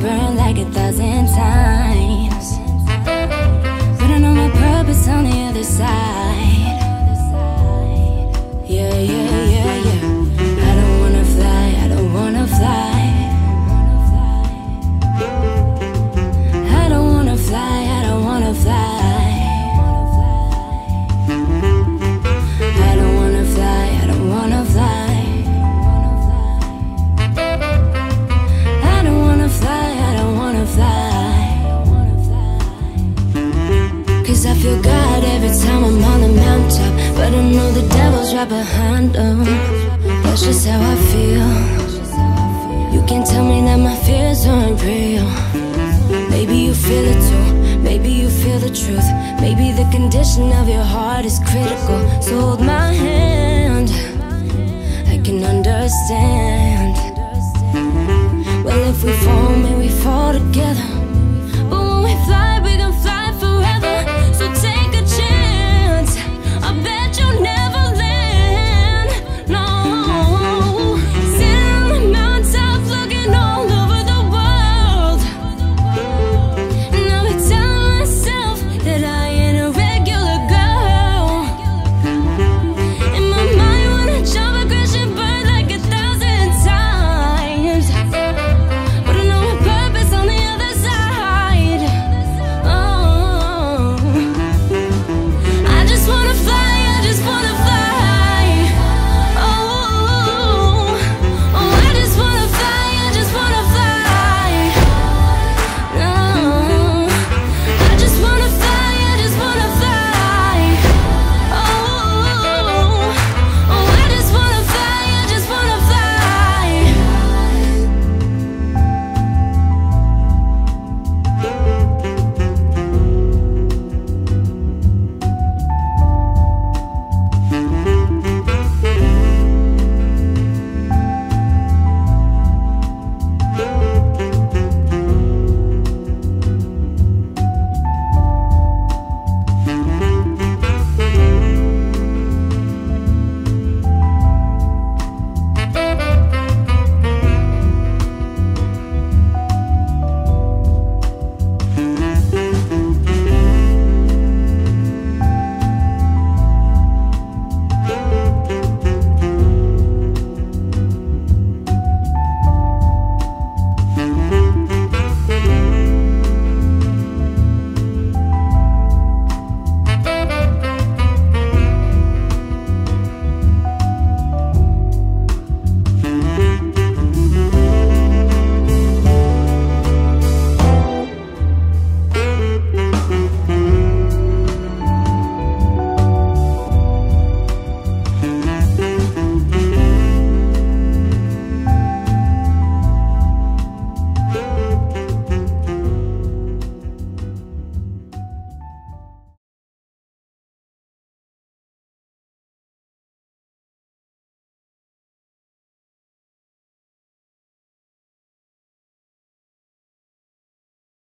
burn time I'm on the mountaintop But I know the devil's right behind them That's just how I feel. You can tell me that my fears aren't real. Maybe you feel it too. Maybe you feel the truth. Maybe the condition of your heart is critical. So hold my hand. I can understand. Well if we fall, may we fall together